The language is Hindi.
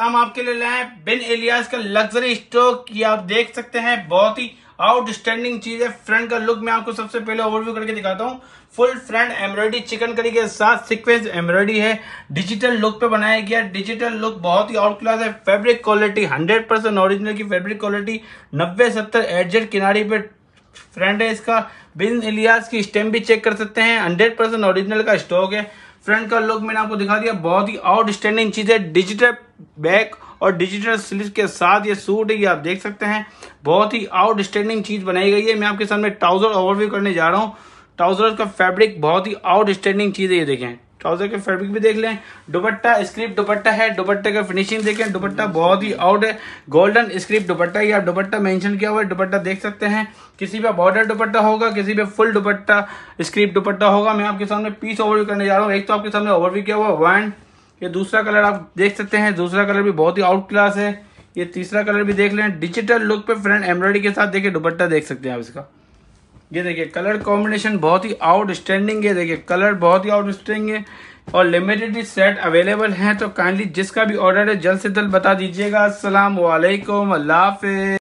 हम आपके लिए लाए। बिन एलियास का लग्जरी स्टोक ये आप देख सकते हैं। बहुत ही आउटस्टैंडिंग चीज़ है। फ्रंट का लुक मैं आपको सबसे पहले ओवरव्यू करके दिखाता हूँ। Full front embroidery chicken curry के साथ सिक्वेंस एम्ब्रॉयडरी है। डिजिटल लुक पे बनाया गया। डिजिटल लुक बहुत ही आउट क्लास है। फैब्रिक क्वालिटी 100 परसेंट ओरिजिनल की फैब्रिक क्वालिटी नब्बे सत्तर एडजेट किनारी पे फ्रंट है इसका। बिन इलियास की स्टेम भी चेक कर सकते हैं। हंड्रेड ओरिजिनल का स्टॉक है। फ्रंट का लुक मैंने आपको दिखा दिया, बहुत ही आउटस्टैंडिंग चीज़ है डिजिटल बैक और डिजिटल स्लिप के साथ ये सूट है, ये आप देख सकते हैं। बहुत ही आउटस्टैंडिंग चीज़ बनाई गई है। मैं आपके सामने ट्राउज़र ओवरव्यू करने जा रहा हूँ। ट्राउज़र का फैब्रिक बहुत ही आउटस्टैंडिंग चीज़ है, ये देखें। ट्राउज़र के फैब्रिक भी देख लें। दुपट्टा, स्क्रिप्ट दुपट्टा है, दुपट्टे का फिनिशिंग देखें। दुपट्टा बहुत ही आउट है। गोल्डन स्क्रिप्ट दुपट्टा, ये आप दुपट्टा मेंशन किया हुआ है, दुपट्टा देख सकते हैं। किसी पे बॉर्डर दुपट्टा होगा, किसी पे फुल दुपट्टा स्क्रिप्ट दुपट्टा होगा। मैं आपके सामने पीस ओवरव्यू करने जा रहा हूँ। एक तो आपके सामने ओवरव्यू किया हुआ वन ये दूसरा कलर आप देख सकते हैं। दूसरा कलर भी बहुत ही आउट क्लास है। ये तीसरा कलर भी देख लें। डिजिटल लुक पे फ्रंट एम्ब्रॉयडरी के साथ देखिए दुपट्टा देख सकते हैं आप इसका। ये देखिए कलर कॉम्बिनेशन बहुत ही आउटस्टैंडिंग है। देखिए कलर बहुत ही आउटस्टैंडिंग है और लिमिटेड सेट अवेलेबल हैं तो काइंडली जिसका भी ऑर्डर है, जल्द से जल्द बता दीजिएगा। असलम वालेकुम अल्लाह हाफिज।